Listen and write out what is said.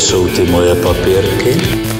jsou ty moje papírky?